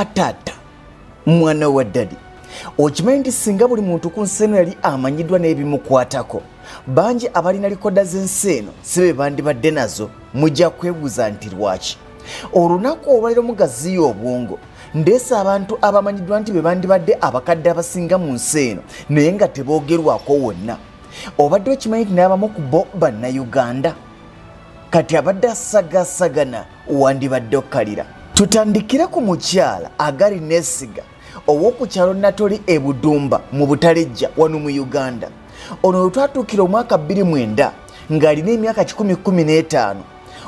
wa taata mwana wa ddadi okimanyi nti singa buli muntu ku nsi eno yali amanyiddwa n'ebimukwatako bangi abalina likoda z'ensi eno si be bandibadde nazo mujja kwebuuza nti lwaki? Olunaku olwaliro mugaziyo obwongo ndeese abantu abamanyiddwa nti be bandibadde abakadde abasinga mu nsi eno naye nga teboogerwako wonna. Obadde okimanyi nti n'abamu ku bo bannayuganda? Kati abadde asagasagana wandibadde okkalira tutandikire ku mukyala agali nesiga ow'oku kyalo natoli e budumba mu butalejja wano mu uganda. Ono we twatuukira omwaka 29 ng'alina emyaka 115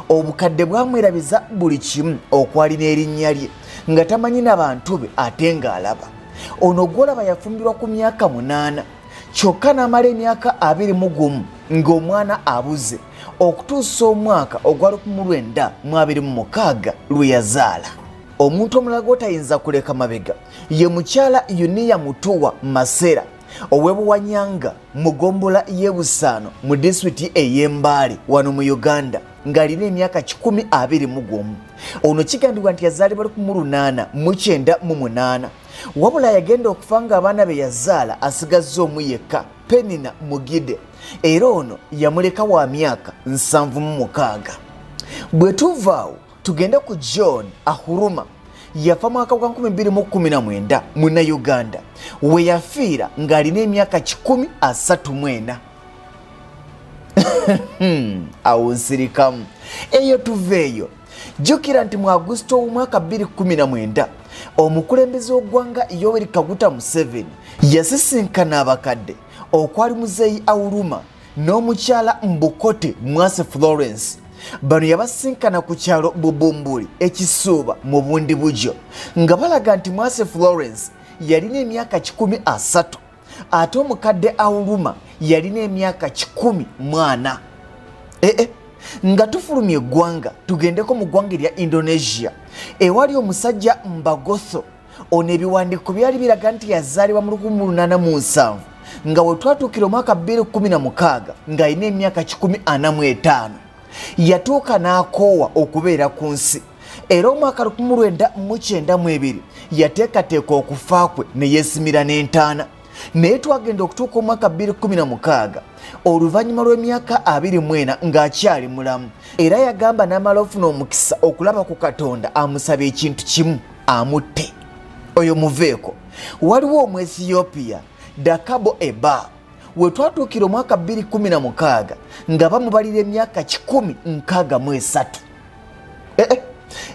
obukadde bwamwerabiza buli kimu okwalina erinnya lye nga tamanyi n'abantu be ate ng'alaba. Ono gwolaba yafumbirwa ku myaka 8 kyokka n'amala emyaka 21 ng'omwana abuze okutuusa omwaka ogwa 1926 lwe yazaala. Omuntu omulala gwotayinza kuleka mabega ye mukyala uniya mutuwa masera ow'ebuwanyanga mugombola y'ebusaano mu disitulikiti ey'embaale wano mu uganda ng'alina emyaka 121 ono kigambibwa nti yazaalibwa 1898 wabula yagenda okufa ng'abaana be yazaala asigazza omu yekka penina mugide. Era ono yamuleka wa myaka 76 bwe tuvaawo tugende ku john ahuruma. Yafa mwaka gwa 2019 munnauganda we yafiira ng'alina emyaka 134 awo nsirikamu. Eyo tuveeyo jjukira nti mu agusito w'omwaka 2019 omukulembeze w'oggwanga yoweri kaguta museveni yasisinkana abakadde okwali muzeeyi auluma n'omukyala mbukote mwase florence. Bano yabasinkana ku kyalo bubumbuli ekisuuba mu bundi bujyo nga balaga nti mwase florence yalina emyaka 13 ate omukadde auluma yalina emyaka 14 ee nga tufulumya eggwanga tugendeko mu ggwanga erya indonesia. Ewali omusajja mbagotho ono ebiwandiiko byali biraga nti yazaalibwa mu 1807 nga we twatuukira omwaka 216 ng'alina emyaka 45 yatuuka n'akoowa okubeera ku nsi. Era omwaka 1992 yateekateeka okufa kwe ne yeesimira n'entaana. Naye twagenda okutuuka omwaka 2016 oluvannyuma lw'emyaka 24 ng'akyali mulamu era yagamba n'amala ofuna omukisa okulaba ku katonda amusaba ekintu kimu amutte. Oyo muveeko. Waliwo omuethiyopiya dakabo eba we twatuukira omwaka 216 nga bamubalira emyaka 163 ee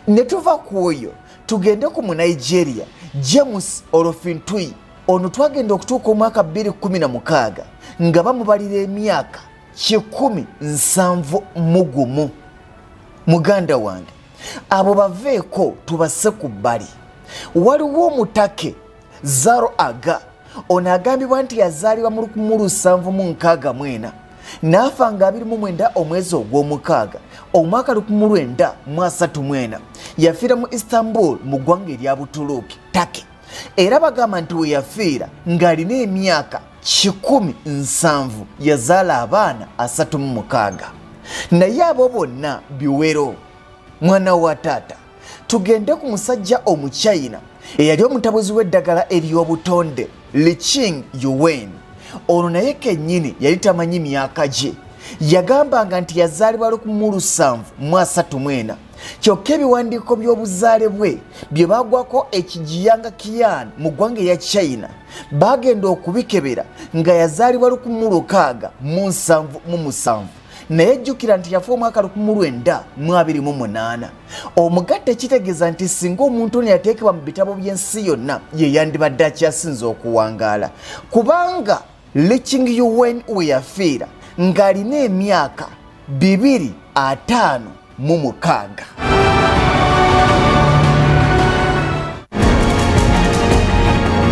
ne tuva ku oyo tugende ku munigeria james orofintui. Ono twagenda okutuuka omwaka 216 nga bamubalira emyaka 171 muganda wange abo baveeko tubase ku bbali. Waliwo omutake zaro aga ono agambibwa nti yazaalibwa mu 1764 naafa nga 29 omwezi ogw'omukaaga omwaka 1934 yafiira mu istanbul mu ggwanga erya butuluuki take era bagamba nti we yafiira ng'alina emyaka 17 yazaala abaana 36 naye abo bonna biwero. Mwana wa taata tugende ku musajja omuchina eyali omutabuzi w'eddagala ery'obutonde liching yuwen ono naye kennyini yali tamanyi myaka gye. Yagambanga nti yazaalibwa 1734 kyokka ebiwandiiko by'obuzaale bwe bye bagwako ekijiyanga kiyan mu ggwanga erya china bagenda okubikebera nga yazaalibwa 1677 naye jjukira nti yafa omwaka 1928 omugatte kitegeeza nti singa omuntu ono yateekebwa mu bitabo by'ensi yonna ye yandibadde akyasinza okuwangaala. Kubanga liching un we yafiira ng'alina emyaka 256